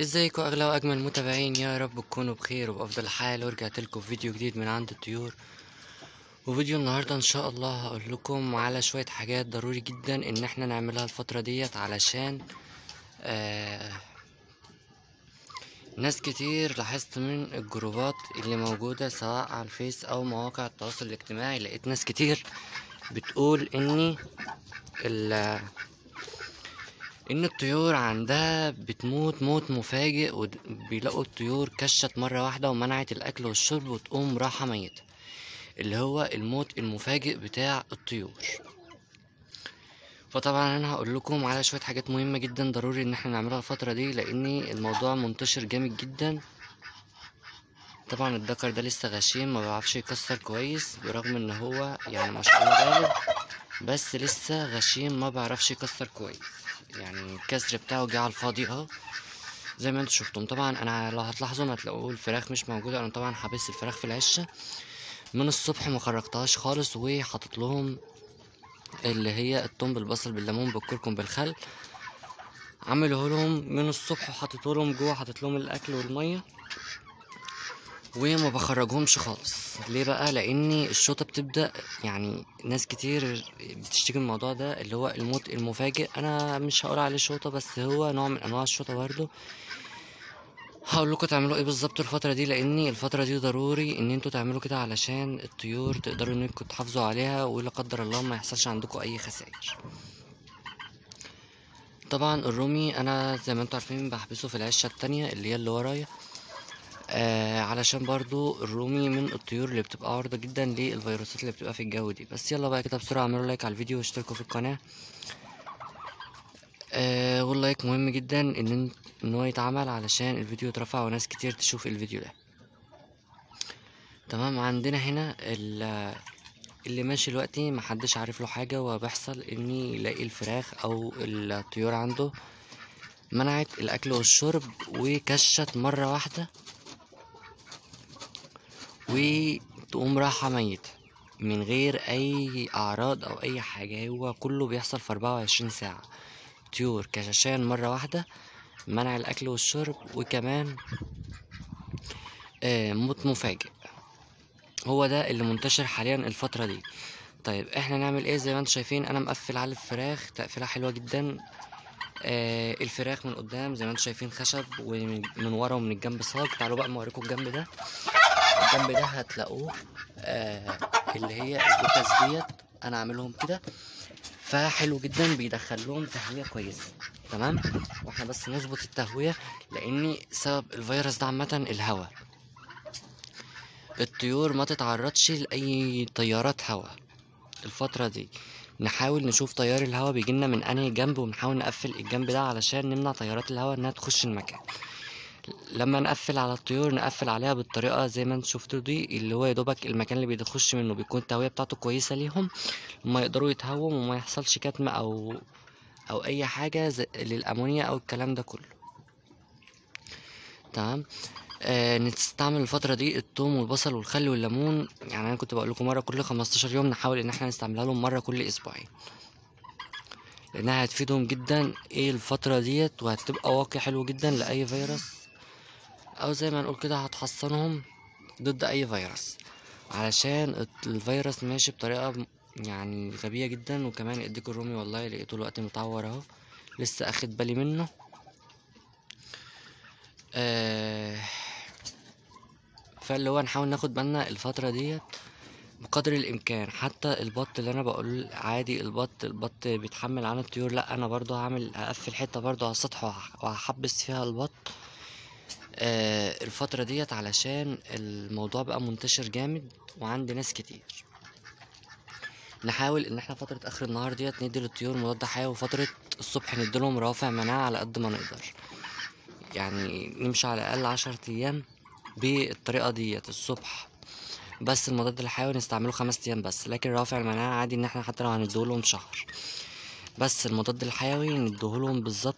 إزيكم اغلى وأجمل متابعين؟ يا رب تكونوا بخير وبأفضل حال. ورجعت لكم فيديو جديد من عند الطيور. وفيديو النهارده إن شاء الله هقول لكم على شوية حاجات ضروري جدا إن إحنا نعملها الفترة ديت علشان آه ناس كتير لاحظت من الجروبات اللي موجودة سواء على الفيس أو مواقع التواصل الاجتماعي. لقيت ناس كتير بتقول إني إن الطيور عندها بتموت موت مفاجئ وبيلاقوا الطيور كشت مرة واحدة ومنعت الأكل والشرب وتقوم راحة ميتة. اللي هو الموت المفاجئ بتاع الطيور. فطبعا أنا هقول لكم على شوية حاجات مهمة جدا ضروري إن إحنا نعملها الفترة دي لأن الموضوع منتشر جامد جدا. طبعا الذكر ده لسه غشيم ما بيعرفش يكسر كويس برغم إن هو يعني ما شاء الله بس لسه غشيم ما بيعرفش يكسر كويس. يعني الكسر بتاعه جه على الفاضي اهو. زي ما أنتم شفتم طبعا أنا لو هتلاحظوا هتلاقوا الفراخ مش موجودة. أنا طبعا حابس الفراخ في العشه من الصبح ما خرجتهاش خالص وحاطط لهم اللي هي التوم بالبصل بالليمون بالكركم بالخل. عامله لهم من الصبح وحاطط لهم جوه حاطط لهم الأكل والمية. وما بخرجهمش خالص. ليه بقى؟ لأني الشوطه بتبدأ يعني ناس كتير بتشتكي من الموضوع ده اللي هو الموت المفاجئ. أنا مش هقول عليه شوطه بس هو نوع من أنواع الشوطه برضه. هقول لكم تعملوا إيه بالظبط الفترة دي لأني الفترة دي ضروري إن أنتوا تعملوا كده علشان الطيور تقدروا انكم تحافظوا عليها ولا قدر الله ما يحصلش عندكم أي خسائر. طبعا الرومي أنا زي ما أنتوا عارفين بحبسه في العشة التانية اللي هي اللي ورايا. آه علشان برضو الرومي من الطيور اللي بتبقى عرضة جدا للفيروسات اللي بتبقى في الجو دي. بس يلا بقى كده بسرعة اعملوا لايك على الفيديو واشتركوا في القناة. آه واللايك مهم جدا إن إن هو يتعمل علشان الفيديو يترفع وناس كتير تشوف الفيديو ده. تمام عندنا هنا اللي ماشي دلوقتي محدش عارف له حاجة وبيحصل إني يلاقي الفراخ أو الطيور عنده منعت الأكل والشرب وكشت مرة واحدة. وتقوم راحة ميتة من غير أي أعراض أو أي حاجة. هو كله بيحصل في أربعة وعشرين ساعة. طيور كشاشان مرة واحدة منع الأكل والشرب وكمان آه موت مفاجئ. هو ده اللي منتشر حاليا الفترة دي. طيب إحنا نعمل إيه؟ زي ما أنتم شايفين أنا مقفل على الفراخ. تقفيلة حلوة جدا. آه الفراخ من قدام زي ما أنتم شايفين خشب ومن ورا ومن الجنب صاج. تعالوا بقى اوريكم الجنب ده. الجنب ده هتلاقوه آه اللي هي البوكس ديت. أنا عاملهم كده. فحلو جدا بيدخل لهم تهوية كويسة. تمام؟ وإحنا بس نظبط التهوية لأن سبب الفيروس ده عامة الهواء الطيور ما تتعرضش لأي تيارات هواء الفترة دي نحاول نشوف تيار الهواء بيجيلنا من أنهي جنب ونحاول نقفل الجنب ده علشان نمنع تيارات الهواء إنها تخش المكان. لما نقفل على الطيور نقفل عليها بالطريقة زي ما أنتم شفتوا دي اللي هو يدوبك المكان اللي بيخش منه بيكون التهوية بتاعته كويسة ليهم ما يقدروا يتهووا وما يحصلش كتم أو أو أي حاجة للأمونيا أو الكلام ده كله. تمام؟ آه نستعمل الفترة دي الثوم والبصل والخل والليمون. يعني أنا كنت بقول لكم مرة كل 15 يوم نحاول إن إحنا نستعملها لهم مرة كل أسبوعين. لأنها هتفيدهم جدا إيه الفترة ديت وهتبقى واقي حلو جدا لأي فيروس. أو زي ما نقول كده هتحصنهم ضد أي فيروس. علشان الفيروس ماشي بطريقة يعني غبية جدا وكمان اديك الرومي والله لقيته الوقت متعور أهو لسه أخد بالي منه. آه فاللي هو نحاول ناخد بالنا الفترة ديت بقدر الإمكان. حتى البط اللي أنا بقول عادي البط البط بيتحمل عن الطيور لأ أنا برضو هعمل هقفل حتة برضو على السطح وهحبس فيها البط. الفترة ديت علشان الموضوع بقى منتشر جامد وعند ناس كتير. نحاول إن إحنا فترة آخر النهار ديت ندي للطيور مضاد حيوي وفترة الصبح نديلهم روافع مناعة على قد ما نقدر. يعني نمشي على الأقل عشر أيام بالطريقة ديت الصبح. بس المضاد الحيوي نستعمله خمس أيام بس لكن روافع المناعة عادي إن إحنا حتى لو هنديهولهم شهر. بس المضاد الحيوي نديهولهم بالظبط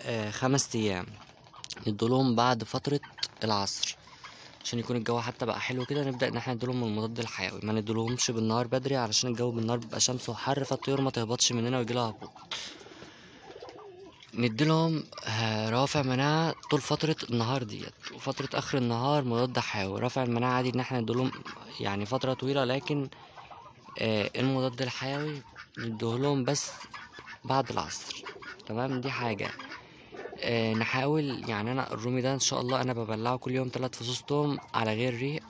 آه خمس أيام. نديلهم بعد فترة العصر. عشان يكون الجو حتى بقى حلو كده نبدأ إن إحنا نديلهم المضاد الحيوي. ما نديلهمش بالنهار بدري علشان الجو بالنهار بيبقى شمس وحر فالطيور ما تهبطش مننا ويجيلها هبوط. نديلهم آه، روافع مناعة طول فترة النهار ديت. وفترة آخر النهار مضاد حيوي. رافع المناعة عادي إن إحنا نديلهم يعني فترة طويلة لكن آه، المضاد الحيوي نديهولهم بس بعد العصر. تمام؟ دي حاجة. نحاول يعني أنا الرومي ده إن شاء الله أنا ببلعه كل يوم ثلاث فصوص توم على غير ريق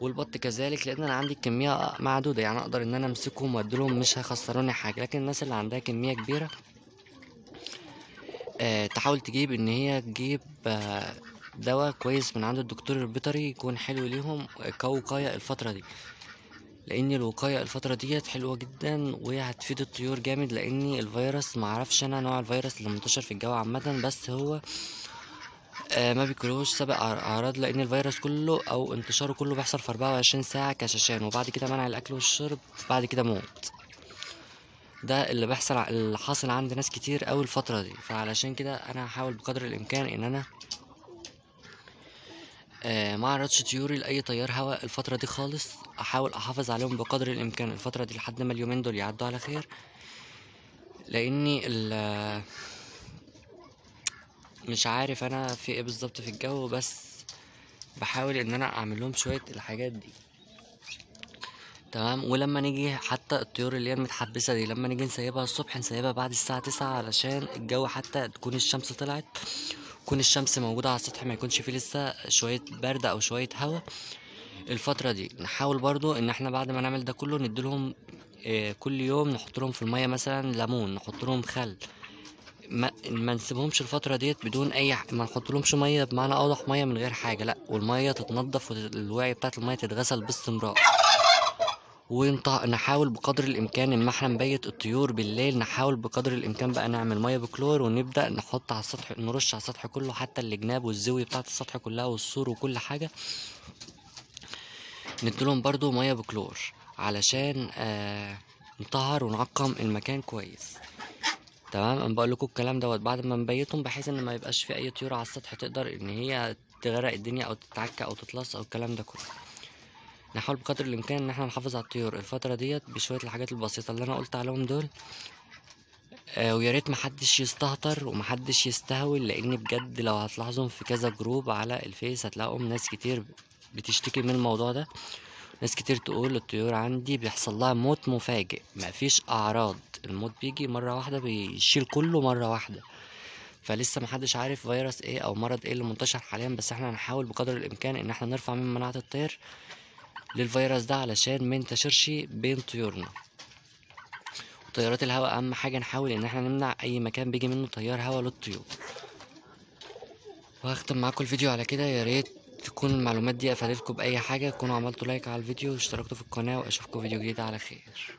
والبط كذلك لأن أنا عندي كمية معدودة يعني أقدر إن أنا أمسكهم واديلهم مش هيخسروني حاجة. لكن الناس اللي عندها كمية كبيرة آه تحاول تجيب إن هي تجيب آه دواء كويس من عند الدكتور البيطري يكون حلو ليهم كوقايه الفترة دي. لأن الوقاية الفترة ديت حلوة جدا وهتفيد الطيور جامد لأن الفيروس معرفش أنا نوع الفيروس اللي منتشر في الجو عامة بس هو آه ما بيكلوش سبق أع- أعراض لأن الفيروس كله أو انتشاره كله بيحصل في 24 ساعة كشاشان وبعد كده منع الأكل والشرب بعد كده موت. ده اللي بيحصل اللي حاصل عند ناس كتير قوي الفترة دي. فعلشان كده أنا هحاول بقدر الإمكان إن أنا ما أعرضش طيوري لأي تيار هواء الفترة دي خالص. أحاول أحافظ عليهم بقدر الإمكان الفترة دي لحد ما اليومين دول يعدوا على خير. لأني ال مش عارف أنا في إيه بالظبط في الجو بس بحاول إن أنا أعمل لهم شوية الحاجات دي. تمام؟ ولما نيجي حتى الطيور اللي هي المتحبسة دي لما نيجي نسيبها الصبح نسيبها بعد الساعة تسعة علشان الجو حتى تكون الشمس طلعت. تكون الشمس موجودة على السطح ما يكونش فيه لسه شوية برد أو شوية هوا الفترة دي. نحاول برضو إن إحنا بعد ما نعمل ده كله نديلهم آه، كل يوم نحط لهم في المية مثلا ليمون نحط لهم خل. ما, ما نسيبهمش الفترة ديت بدون أي ح... ما نحط لهمش مية بمعنى أوضح مية من غير حاجة لأ والمية تتنضف والوعي بتاعت المية تتغسل باستمرار. ونط- نحاول بقدر الإمكان إن إحنا نبيت الطيور بالليل نحاول بقدر الإمكان بقى نعمل مية بكلور ونبدأ نحط على السطح نرش على السطح كله حتى الجناب والزوي بتاعت السطح كلها والسور وكل حاجة. نديلهم برضو مية بكلور علشان آه نطهر ونعقم المكان كويس. تمام؟ أنا بقول لكم الكلام دوت بعد ما نبيتهم بحيث إن ما يبقاش في أي طيور على السطح تقدر إن هي تغرق الدنيا أو تتعكى أو تتلص أو الكلام ده كله. نحاول بقدر الإمكان إن إحنا نحافظ على الطيور. الفترة ديت بشوية الحاجات البسيطة اللي أنا قلت عليهم دول آه ويا ريت محدش يستهتر ومحدش يستهول لأن بجد لو هتلاحظوا في كذا جروب على الفيس هتلاقوا ناس كتير بتشتكي من الموضوع ده. ناس كتير تقول الطيور عندي بيحصل لها موت مفاجئ. مفيش أعراض. الموت بيجي مرة واحدة بيشيل كله مرة واحدة. فلسه محدش عارف فيروس إيه أو مرض إيه اللي منتشر حاليا بس إحنا هنحاول بقدر الإمكان إن إحنا نرفع من مناعة الطير. للفيروس ده علشان ما ينتشرش بين طيورنا. وطيارات الهواء أهم حاجة نحاول إن إحنا نمنع أي مكان بيجي منه تيار هواء للطيور. وهختم معاكم الفيديو على كده. يا ريت تكون المعلومات دي افادتكم بأي حاجة. تكونوا عملتوا لايك على الفيديو واشتركتوا في القناة وأشوفكم فيديو جديد على خير.